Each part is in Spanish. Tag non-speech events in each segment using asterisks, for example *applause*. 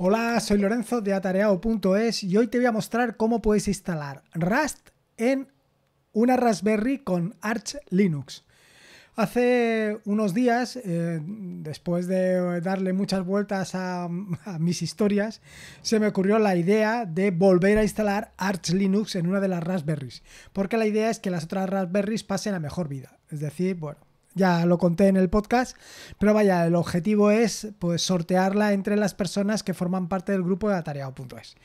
Hola, soy Lorenzo de atareado.es y hoy te voy a mostrar cómo puedes instalar Rust en una Raspberry con Arch Linux. Hace unos días, eh, después de darle muchas vueltas a, mis historias, se me ocurrió la idea de volver a instalar Arch Linux en una de las Raspberries, porque la idea es que las otras Raspberries pasen a mejor vida. Es decir, bueno, ya lo conté en el podcast, pero vaya, el objetivo es pues sortearla entre las personas que forman parte del grupo de atareado.es.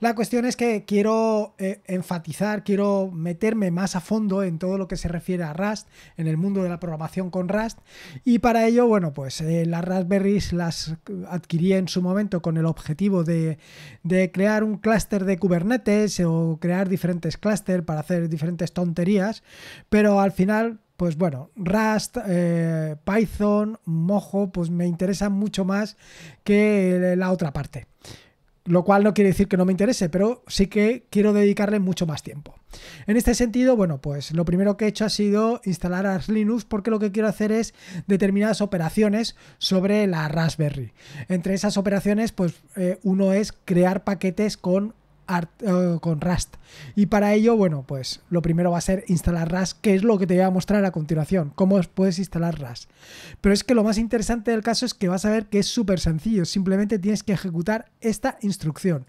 La cuestión es que quiero eh, enfatizar, quiero meterme más a fondo en todo lo que se refiere a Rust, en el mundo de la programación con Rust, y para ello, bueno, pues eh, las Raspberries las adquirí en su momento con el objetivo de, de crear un clúster de Kubernetes o crear diferentes clústeres para hacer diferentes tonterías, pero al final pues bueno, Rust, eh, Python, Mojo, pues me interesa mucho más que la otra parte. Lo cual no quiere decir que no me interese, pero sí que quiero dedicarle mucho más tiempo. En este sentido, bueno, pues lo primero que he hecho ha sido instalar Arch Linux porque lo que quiero hacer es determinadas operaciones sobre la Raspberry. Entre esas operaciones, pues eh, uno es crear paquetes con eh, con Rust. Y para ello, bueno, pues lo primero va a ser instalar Rust, que es lo que te voy a mostrar a continuación, cómo puedes instalar Rust. Pero es que lo más interesante del caso es que vas a ver que es súper sencillo, simplemente tienes que ejecutar esta instrucción.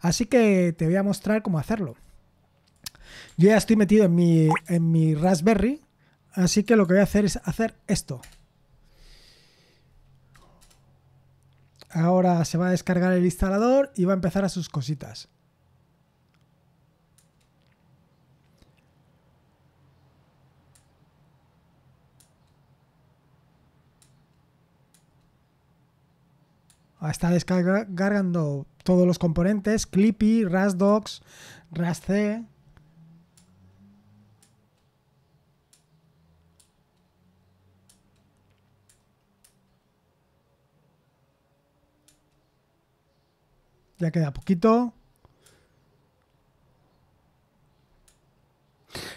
Así que te voy a mostrar cómo hacerlo. Yo ya estoy metido en mi, en mi Raspberry, así que lo que voy a hacer es hacer esto. Ahora se va a descargar el instalador y va a empezar a sus cositas. Está descargando todos los componentes, Clippy, RastDocs, RastC. Ya queda poquito.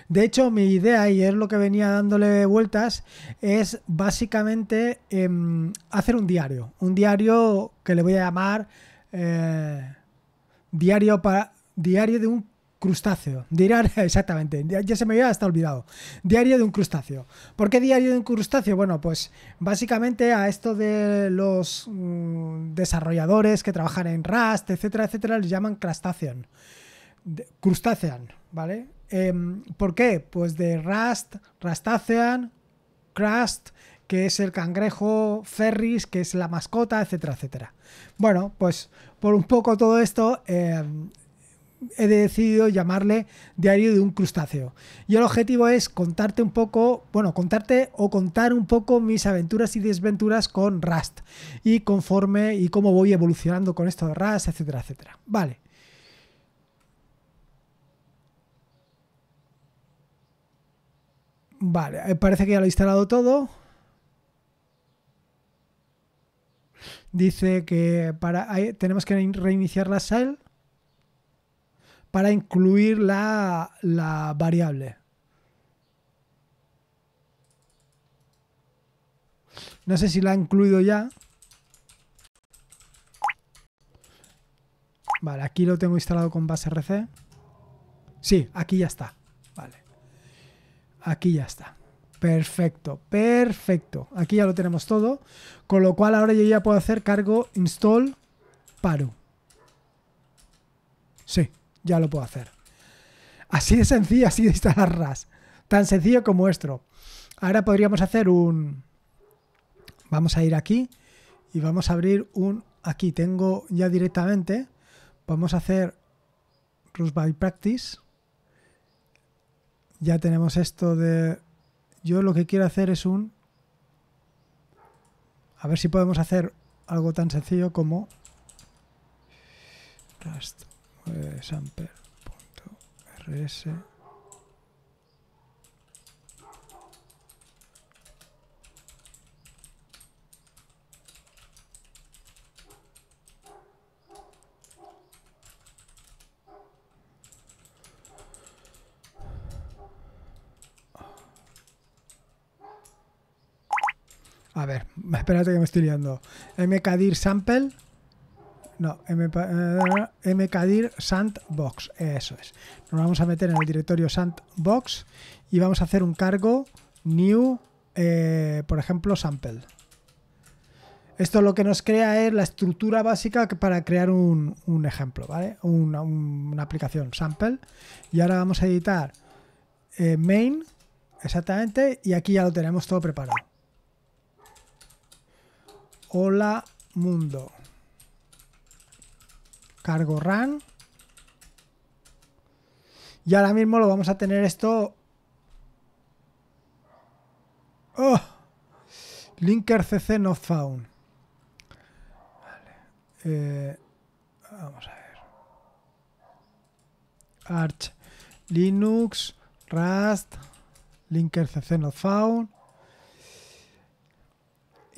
De hecho, mi idea, y es lo que venía dándole vueltas, es básicamente em, hacer un diario. Un diario que le voy a llamar eh, diario para diario de un crustáceo. Diario, *laughs* exactamente, ya se me había hasta olvidado. Diario de un crustáceo. ¿Por qué diario de un crustáceo? Bueno, pues básicamente a esto de los mm, desarrolladores que trabajan en Rust, etcétera, etcétera, les llaman crustacean. Crustacean, ¿vale? Em, ¿Por qué? Pues de Rust, Rustacean, Crust, que es el cangrejo, Ferris, que es la mascota, etcétera, etcétera. Bueno, pues por un poco todo esto em, he decidido llamarle Diario de un crustáceo. Y el objetivo es contarte un poco, bueno, contarte o contar un poco mis aventuras y desventuras con Rust y conforme y cómo voy evolucionando con esto de Rust, etcétera, etcétera. Vale. Vale, eh, parece que ya lo he instalado todo. Dice que para tenemos que reiniciar la shell para incluir la, la variable. No sé si la ha incluido ya. Vale, aquí lo tengo instalado con base RC. Sí, aquí ya está. Aquí ya está. Perfecto, perfecto. Aquí ya lo tenemos todo. Con lo cual ahora yo ya puedo hacer cargo install paro. Sí, ya lo puedo hacer. Así de sencillo, así de instalar RAS. Tan sencillo como esto. Ahora podríamos hacer un... Vamos a ir aquí y vamos a abrir un... Aquí tengo ya directamente. Vamos a hacer Rust by Practice ya tenemos esto de... Yo lo que quiero hacer es un... A ver si podemos hacer algo tan sencillo como... Rust eh, A ver, espérate que me estoy liando. mkdir sample. No, mkdir sandbox. Eso es. Nos vamos a meter en el directorio sandbox y vamos a hacer un cargo new, eh, por ejemplo, sample. Esto lo que nos crea es la estructura básica para crear un, ejemplo, ¿vale? Una, aplicación sample. Y ahora vamos a editar eh, main, exactamente, y aquí ya lo tenemos todo preparado. Hola mundo. Cargo run. Y ahora mismo lo vamos a tener esto... ¡Oh! Linker CC not found. Eh, vamos a ver. Arch Linux, Rust, Linker CC not found.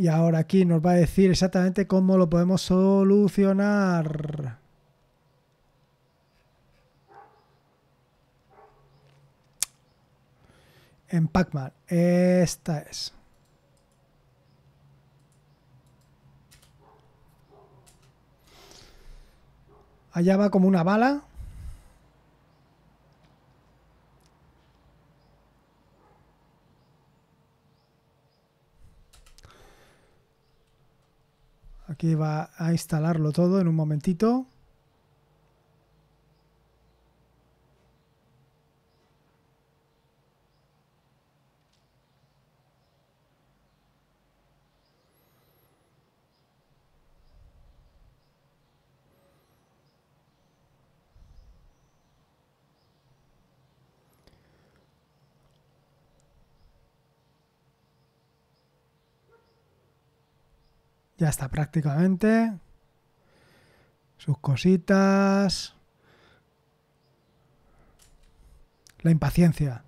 Y ahora aquí nos va a decir exactamente cómo lo podemos solucionar. En Pacman. Esta es. Allá va como una bala. Aquí va a instalarlo todo en un momentito. Ya está prácticamente. Sus cositas. La impaciencia.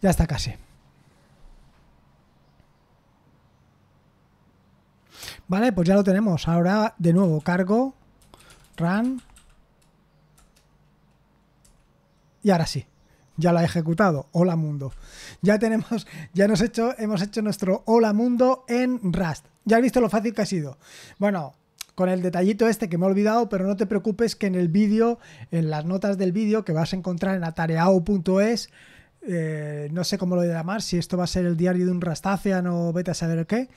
Ya está casi. Vale, pues ya lo tenemos. Ahora de nuevo cargo, run, y ahora sí, ya lo ha ejecutado. Hola mundo. Ya tenemos, ya nos hecho, hemos hecho nuestro Hola mundo en Rust. Ya has visto lo fácil que ha sido. Bueno, con el detallito este que me he olvidado, pero no te preocupes que en el vídeo, en las notas del vídeo que vas a encontrar en atareao.es, eh, no sé cómo lo voy a llamar, si esto va a ser el diario de un Rastacian o vete a saber qué,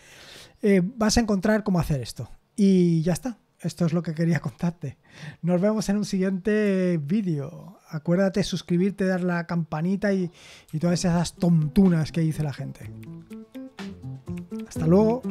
eh, vas a encontrar cómo hacer esto. Y ya está. Esto es lo que quería contarte. Nos vemos en un siguiente vídeo. Acuérdate suscribirte, dar la campanita y, y todas esas tontunas que dice la gente. Hasta luego.